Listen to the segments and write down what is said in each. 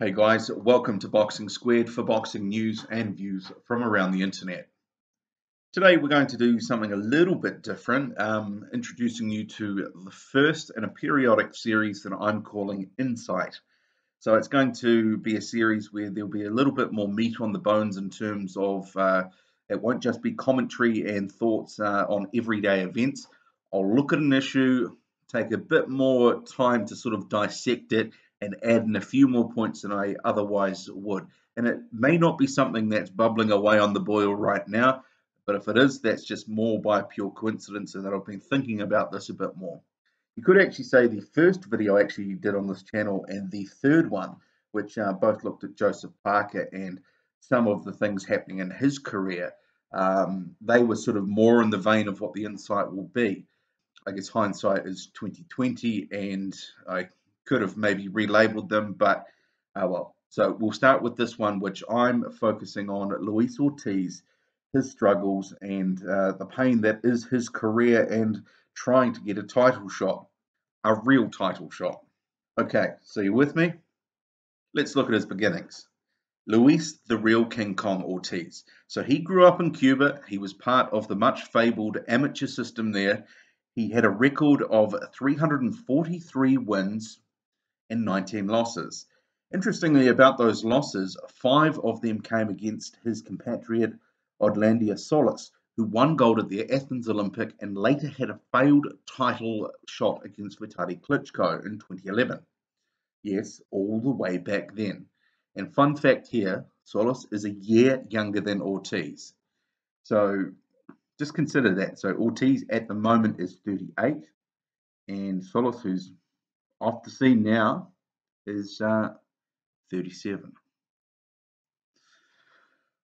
Hey guys, welcome to Boxing Squared for boxing news and views from around the internet. Today we're going to do something a little bit different, um, introducing you to the first in a periodic series that I'm calling Insight. So it's going to be a series where there'll be a little bit more meat on the bones in terms of uh, it won't just be commentary and thoughts uh, on everyday events. I'll look at an issue, take a bit more time to sort of dissect it and add in a few more points than I otherwise would. And it may not be something that's bubbling away on the boil right now, but if it is, that's just more by pure coincidence and that I've been thinking about this a bit more. You could actually say the first video I actually did on this channel and the third one, which uh, both looked at Joseph Parker and some of the things happening in his career, um, they were sort of more in the vein of what the insight will be. I guess hindsight is 2020, and I could have maybe relabeled them, but uh, well. So we'll start with this one, which I'm focusing on Luis Ortiz, his struggles, and uh, the pain that is his career and trying to get a title shot, a real title shot. Okay, so you with me? Let's look at his beginnings. Luis, the real King Kong Ortiz. So he grew up in Cuba. He was part of the much fabled amateur system there. He had a record of 343 wins, and 19 losses. Interestingly, about those losses, five of them came against his compatriot Odlanier Solis, who won gold at the Athens Olympic and later had a failed title shot against Vitali Klitschko in 2011. Yes, all the way back then. And fun fact here, Solis is a year younger than Ortiz. So just consider that. So Ortiz at the moment is 38, and Solis, who's off the scene now is uh, 37.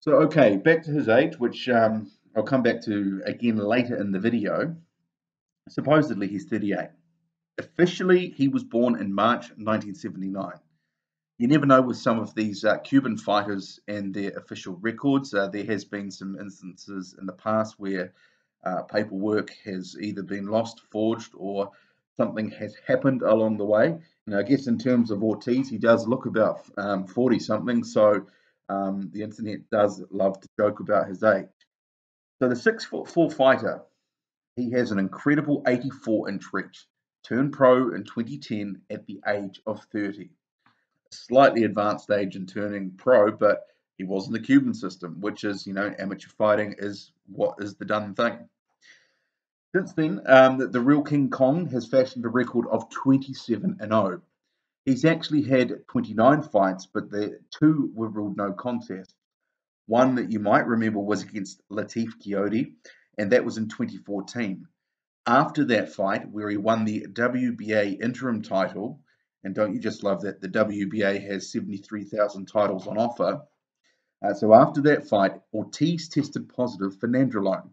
So, okay, back to his age, which um, I'll come back to again later in the video. Supposedly, he's 38. Officially, he was born in March 1979. You never know with some of these uh, Cuban fighters and their official records. Uh, there has been some instances in the past where uh, paperwork has either been lost, forged, or something has happened along the way. Know, I guess in terms of Ortiz, he does look about um, 40 something, so um, the internet does love to joke about his age. So the six foot four fighter, he has an incredible 84 inch reach. Turned pro in 2010 at the age of 30. A slightly advanced age in turning pro, but he was in the Cuban system, which is, you know, amateur fighting is what is the done thing. Since then, um, the, the real King Kong has fashioned a record of 27 and 0. He's actually had 29 fights, but the two were ruled no contest. One that you might remember was against Lateef Kayode, and that was in 2014. After that fight, where he won the WBA interim title, and don't you just love that the WBA has 73,000 titles on offer? Uh, so after that fight, Ortiz tested positive for nandrolone.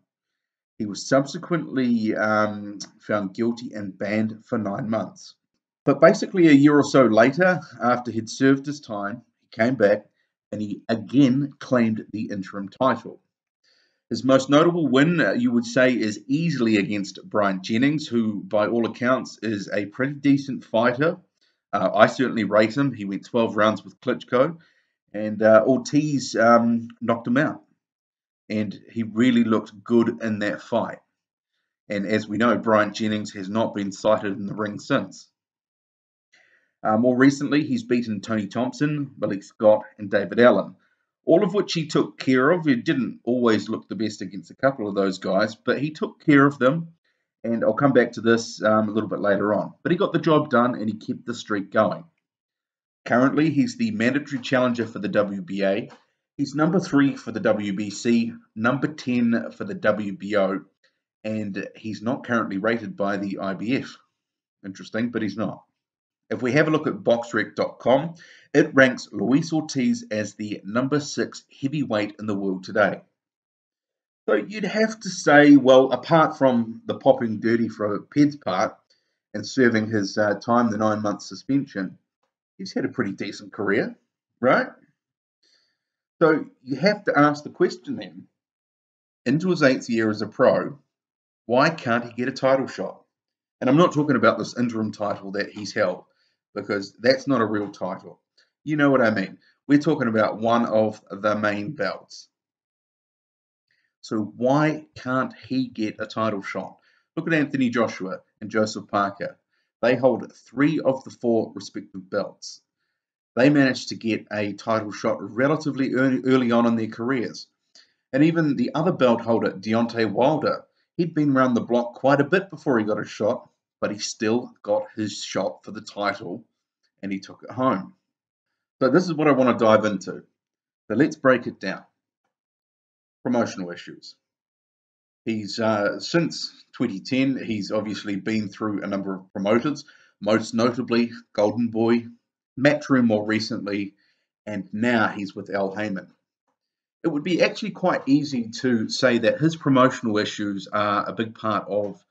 He was subsequently um, found guilty and banned for nine months. But basically, a year or so later, after he'd served his time, he came back and he again claimed the interim title. His most notable win, uh, you would say, is easily against Bryant Jennings, who, by all accounts, is a pretty decent fighter. Uh, I certainly rate him. He went 12 rounds with Klitschko, and uh, Ortiz um, knocked him out and he really looked good in that fight. And as we know, Bryant Jennings has not been sighted in the ring since. Uh, more recently, he's beaten Tony Thompson, Malik Scott, and David Allen, all of which he took care of. He didn't always look the best against a couple of those guys, but he took care of them. And I'll come back to this um, a little bit later on. But he got the job done and he kept the streak going. Currently, he's the mandatory challenger for the WBA He's number three for the WBC, number 10 for the WBO, and he's not currently rated by the IBF. Interesting, but he's not. If we have a look at BoxRec.com, it ranks Luis Ortiz as the number six heavyweight in the world today. So you'd have to say, well, apart from the popping dirty for Ped's part and serving his uh, time, the nine month suspension, he's had a pretty decent career, right? So you have to ask the question then, into his eighth year as a pro, why can't he get a title shot? And I'm not talking about this interim title that he's held, because that's not a real title. You know what I mean. We're talking about one of the main belts. So why can't he get a title shot? Look at Anthony Joshua and Joseph Parker. They hold three of the four respective belts. They managed to get a title shot relatively early, on in their careers. And even the other belt holder, Deontay Wilder, he'd been around the block quite a bit before he got a shot, but he still got his shot for the title and he took it home. So this is what I want to dive into. So let's break it down. Promotional issues. He's uh, since 2010, he's obviously been through a number of promoters, most notably Golden Boy, Matchroom more recently, and now he's with Al Haymon. It would be actually quite easy to say that his promotional issues are a big part of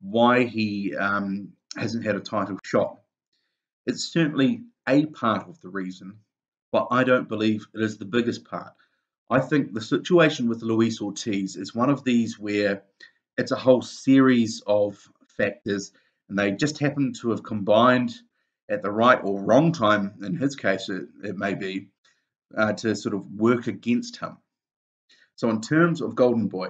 why he um, hasn't had a title shot. It's certainly a part of the reason, but I don't believe it is the biggest part. I think the situation with Luis Ortiz is one of these where it's a whole series of factors and they just happen to have combined at the right or wrong time, in his case, it, it may be, uh, to sort of work against him. So, in terms of Golden Boy,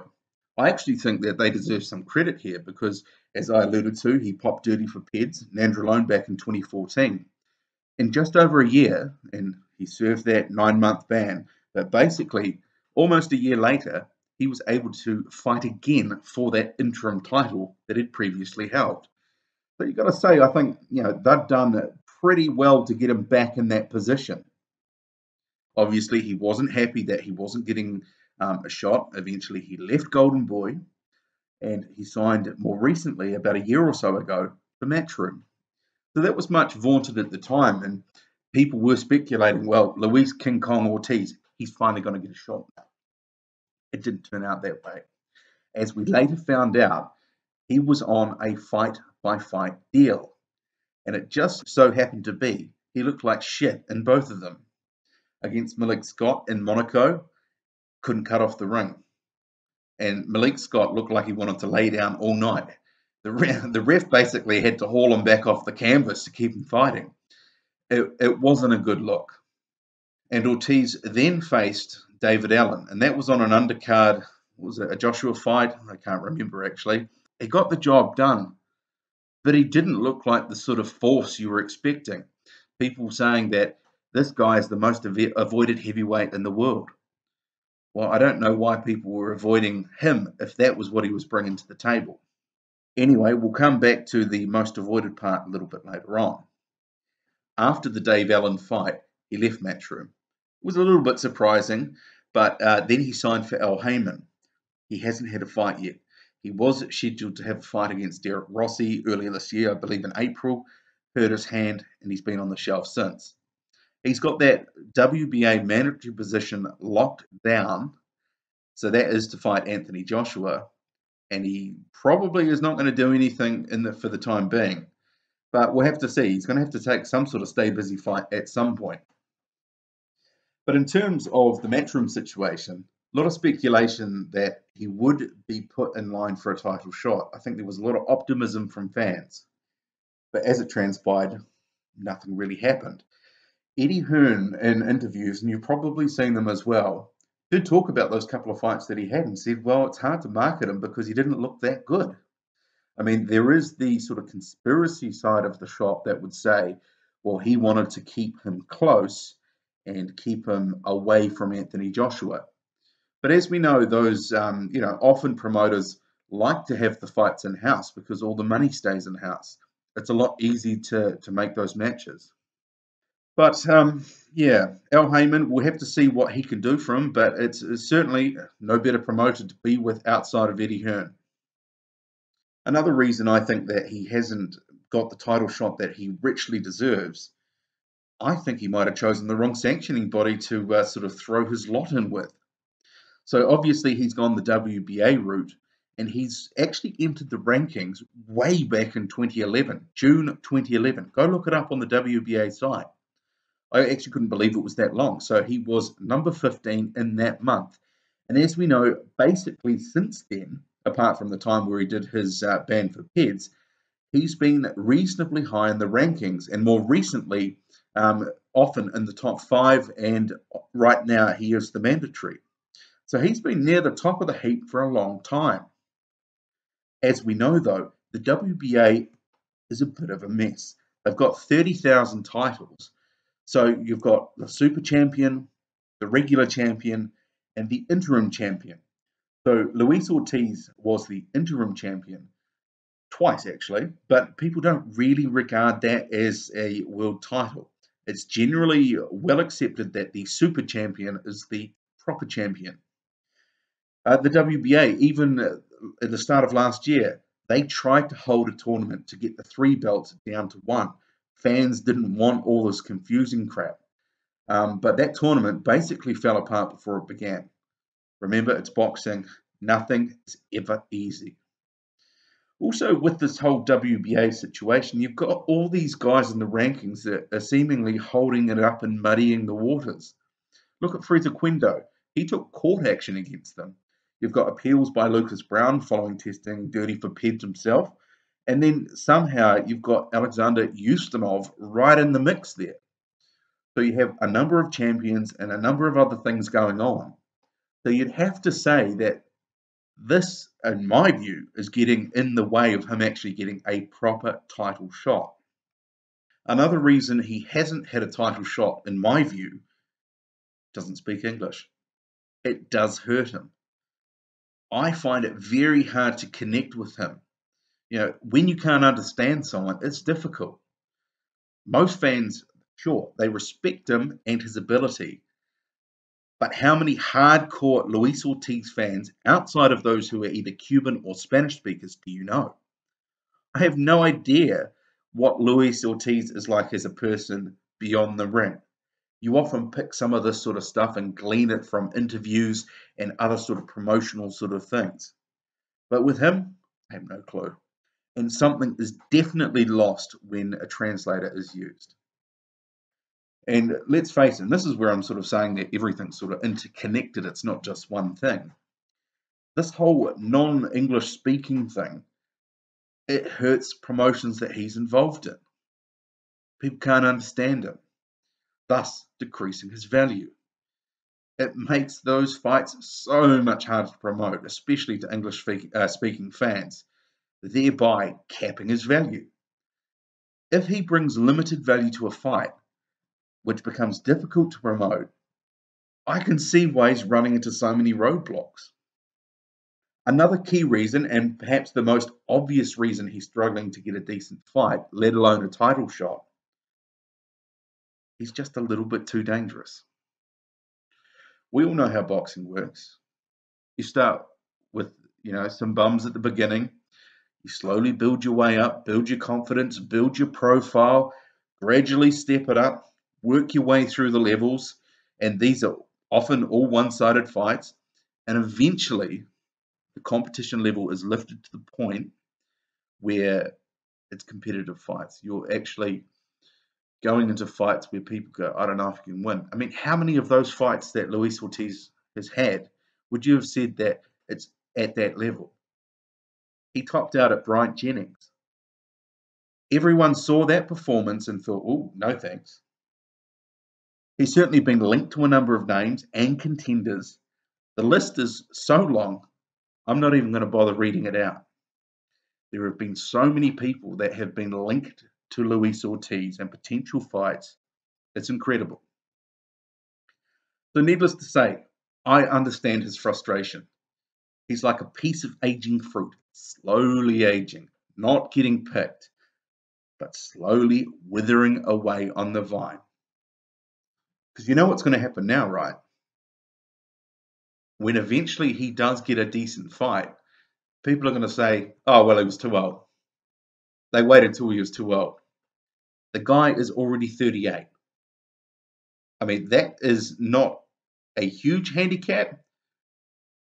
I actually think that they deserve some credit here because, as I alluded to, he popped dirty for Peds, Nandrolone back in 2014. In just over a year, and he served that nine month ban, but basically, almost a year later, he was able to fight again for that interim title that he'd previously held. So you've got to say, I think, you know, they've done pretty well to get him back in that position. Obviously, he wasn't happy that he wasn't getting um, a shot. Eventually, he left Golden Boy and he signed more recently, about a year or so ago, for Matchroom. So that was much vaunted at the time, and people were speculating, well, Luis King Kong Ortiz, he's finally going to get a shot now. It didn't turn out that way. As we later found out, he was on a fight by fight deal. And it just so happened to be he looked like shit in both of them. Against Malik Scott in Monaco, couldn't cut off the ring. And Malik Scott looked like he wanted to lay down all night. The ref, the ref basically had to haul him back off the canvas to keep him fighting. It, it wasn't a good look. And Ortiz then faced David Allen, and that was on an undercard. Was it a Joshua fight? I can't remember actually. He got the job done, but he didn't look like the sort of force you were expecting. People saying that this guy is the most avoided heavyweight in the world. Well, I don't know why people were avoiding him if that was what he was bringing to the table. Anyway, we'll come back to the most avoided part a little bit later on. After the Dave Allen fight, he left Matchroom. It was a little bit surprising, but uh, then he signed for Al Haymon. He hasn't had a fight yet. He was scheduled to have a fight against Derric Rossy earlier this year, I believe in April, hurt his hand, and he's been on the shelf since. He's got that WBA mandatory position locked down, so that is to fight Anthony Joshua, and he probably is not going to do anything in the, for the time being. But we'll have to see. He's going to have to take some sort of stay busy fight at some point. But in terms of the matchroom situation, a lot of speculation that he would be put in line for a title shot. I think there was a lot of optimism from fans. But as it transpired, nothing really happened. Eddie Hearn, in interviews, and you've probably seen them as well, did talk about those couple of fights that he had and said, well, it's hard to market him because he didn't look that good. I mean, there is the sort of conspiracy side of the shop that would say, well, he wanted to keep him close and keep him away from Anthony Joshua. But as we know, those, um, you know, often promoters like to have the fights in house because all the money stays in house. It's a lot easier to, to make those matches. But um, yeah, Al Haymon, we'll have to see what he can do for him, but it's, it's certainly no better promoter to be with outside of Eddie Hearn. Another reason I think that he hasn't got the title shot that he richly deserves, I think he might have chosen the wrong sanctioning body to uh, sort of throw his lot in with. So obviously he's gone the WBA route and he's actually entered the rankings way back in 2011, June 2011. Go look it up on the WBA site. I actually couldn't believe it was that long. So he was number 15 in that month. And as we know, basically since then, apart from the time where he did his uh, ban for Peds, he's been reasonably high in the rankings. And more recently, um, often in the top five, and right now he is the mandatory. So he's been near the top of the heap for a long time. As we know, though, the WBA is a bit of a mess. They've got 30,000 titles. So you've got the Super Champion, the regular champion, and the interim champion. So Luis Ortiz was the interim champion twice, actually, but people don't really regard that as a world title. It's generally well accepted that the super champion is the proper champion. Uh, the WBA, even at the start of last year, they tried to hold a tournament to get the three belts down to one. Fans didn't want all this confusing crap. Um, but that tournament basically fell apart before it began. Remember, it's boxing. Nothing is ever easy. Also, with this whole WBA situation, you've got all these guys in the rankings that are seemingly holding it up and muddying the waters. Look at Fres Oquendo. He took court action against them. You've got appeals by Lucas Browne following testing dirty for PEDs himself. And then somehow you've got Alexander Ustinov right in the mix there. So you have a number of champions and a number of other things going on. So you'd have to say that this, in my view, is getting in the way of him actually getting a proper title shot. Another reason he hasn't had a title shot, in my view, doesn't speak English. It does hurt him. I find it very hard to connect with him. You know, when you can't understand someone, it's difficult. Most fans, sure, they respect him and his ability, but how many hardcore Luis Ortiz fans, outside of those who are either Cuban or Spanish speakers, do you know? I have no idea what Luis Ortiz is like as a person beyond the ring. You often pick some of this sort of stuff and glean it from interviews and other sort of promotional sort of things. But with him, I have no clue. And something is definitely lost when a translator is used. And let's face it, and this is where I'm sort of saying that everything's sort of interconnected, it's not just one thing. This whole non English speaking thing, it hurts promotions that he's involved in. People can't understand him, thus decreasing his value. It makes those fights so much harder to promote, especially to English uh, speaking fans, thereby capping his value. If he brings limited value to a fight, which becomes difficult to promote, I can see why he's running into so many roadblocks. Another key reason, and perhaps the most obvious reason he's struggling to get a decent fight, let alone a title shot, he's just a little bit too dangerous. We all know how boxing works. You start with, you know, some bums at the beginning. You slowly build your way up, build your confidence, build your profile, gradually step it up work your way through the levels, and these are often all one sided fights, and eventually the competition level is lifted to the point where it's competitive fights. You're actually going into fights where people go, I don't know if you can win. I mean, how many of those fights that Luis Ortiz has had would you have said that it's at that level? He topped out at Bryant Jennings. Everyone saw that performance and thought, oh, no thanks. He's certainly been linked to a number of names and contenders. The list is so long, I'm not even going to bother reading it out. There have been so many people that have been linked to Luis Ortiz and potential fights. It's incredible. So, needless to say, I understand his frustration. He's like a piece of aging fruit, slowly aging, not getting picked, but slowly withering away on the vine. Because you know what's going to happen now, right? When eventually he does get a decent fight, people are going to say, oh, well, he was too old. They waited till he was too old. The guy is already 38. I mean, that is not a huge handicap,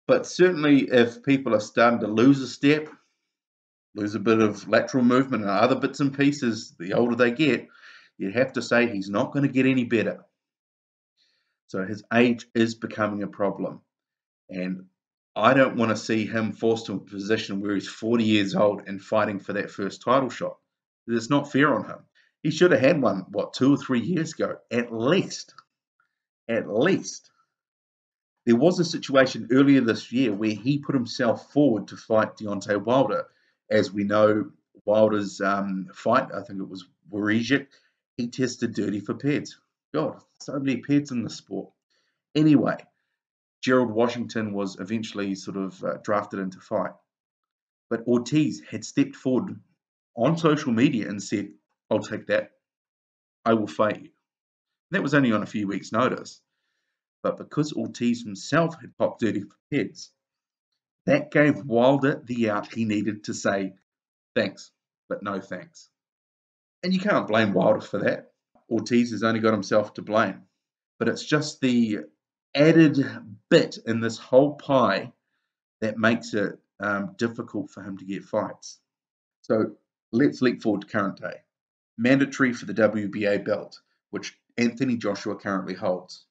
but certainly if people are starting to lose a step, lose a bit of lateral movement and other bits and pieces, the older they get, you'd have to say he's not going to get any better. So his age is becoming a problem. And I don't want to see him forced to a position where he's 40 years old and fighting for that first title shot. It's not fair on him. He should have had one, what, two or three years ago, at least. At least. There was a situation earlier this year where he put himself forward to fight Deontay Wilder. As we know, Wilder's um, fight, I think it was Wawrzyk, he tested dirty for peds. God, so many peds in the sport. Anyway, Gerald Washington was eventually sort of uh, drafted into fight. But Ortiz had stepped forward on social media and said, I'll take that. I will fight you. That was only on a few weeks' notice. But because Ortiz himself had popped dirty for peds, that gave Wilder the out he needed to say, thanks, but no thanks. And you can't blame Wilder for that. Ortiz has only got himself to blame. But it's just the added bit in this whole pie that makes it um, difficult for him to get fights. So let's leap forward to current day. Mandatory for the WBA belt, which Anthony Joshua currently holds.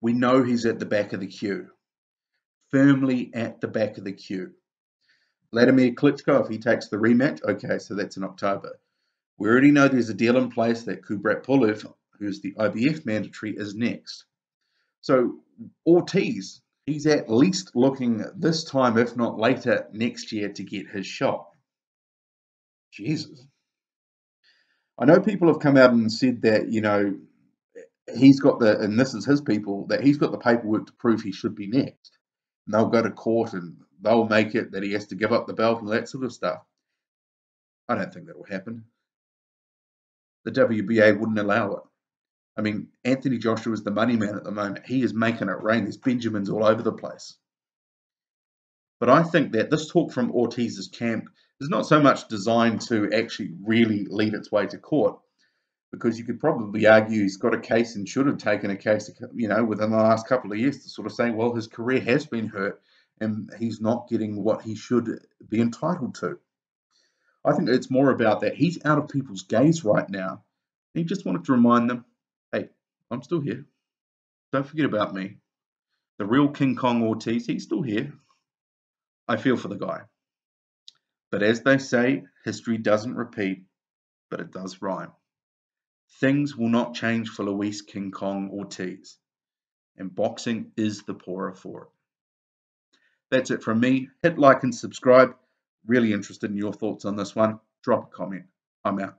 We know he's at the back of the queue, firmly at the back of the queue. Vladimir Klitschko, if he takes the rematch, okay, so that's in October. We already know there's a deal in place that Kubrat Pulev, who's the IBF mandatory, is next. So Ortiz, he's at least looking this time, if not later, next year to get his shot. Jesus. I know people have come out and said that, you know, he's got the, and this is his people, that he's got the paperwork to prove he should be next. And they'll go to court and they'll make it that he has to give up the belt and that sort of stuff. I don't think that will happen. The WBA wouldn't allow it. I mean, Anthony Joshua is the money man at the moment. He is making it rain. There's Benjamins all over the place. But I think that this talk from Ortiz's camp is not so much designed to actually really lead its way to court, because you could probably argue he's got a case and should have taken a case, you know, within the last couple of years to sort of say, well, his career has been hurt and he's not getting what he should be entitled to. I think it's more about that he's out of people's gaze right now. He just wanted to remind them I'm still here. Don't forget about me. The real King Kong Ortiz, he's still here. I feel for the guy. But as they say, history doesn't repeat, but it does rhyme. Things will not change for Luis King Kong Ortiz, and boxing is the poorer for it. That's it from me. Hit like and subscribe. Really interested in your thoughts on this one. Drop a comment. I'm out.